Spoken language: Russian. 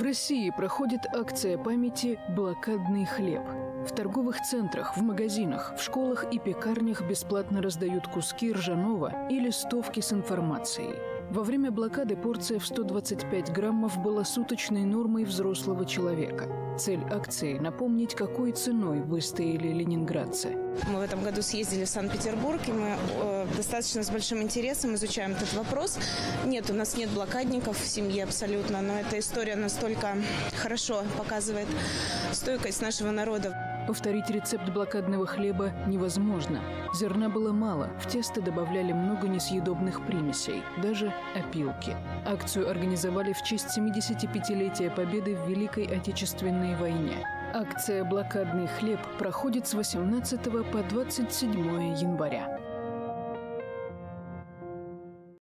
В России проходит акция памяти «Блокадный хлеб». В торговых центрах, в магазинах, в школах и пекарнях бесплатно раздают куски ржаного и листовки с информацией. Во время блокады порция в 125 граммов была суточной нормой взрослого человека. Цель акции – напомнить, какой ценой выстояли ленинградцы. Мы в этом году съездили в Санкт-Петербург, и мы э, достаточно с большим интересом изучаем этот вопрос. Нет, у нас нет блокадников в семье абсолютно, но эта история настолько хорошо показывает стойкость нашего народа. Повторить рецепт блокадного хлеба невозможно. Зерна было мало, в тесто добавляли много несъедобных примесей, даже опилки. Акцию организовали в честь 75-летия Победы в Великой Отечественной войне. Акция «Блокадный хлеб» проходит с 18 по 27 января.